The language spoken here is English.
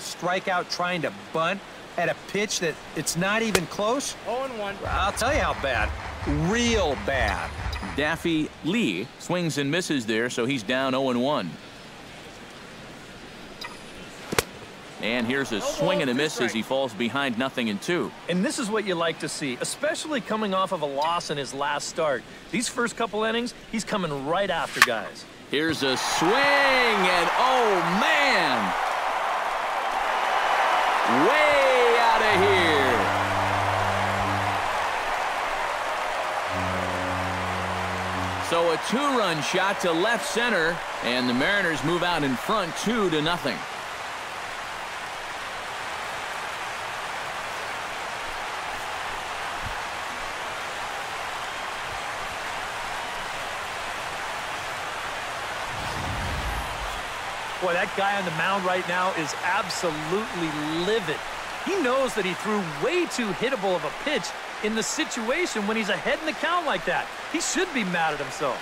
strike out trying to bunt at a pitch that it's not even close? 0-1. I'll tell you how bad. Real bad. Dae-Ho Lee swings and misses there, so he's down 0-1. And here's a swing and a miss as he falls behind nothing in two. And this is what you like to see, especially coming off of a loss in his last start. These first couple innings, he's coming right after guys. Here's a swing, and oh So a two-run shot to left center, and the Mariners move out in front two to nothing. Boy, that guy on the mound right now is absolutely livid. He knows that he threw way too hittable of a pitch in the situation when he's ahead in the count like that. He should be mad at himself.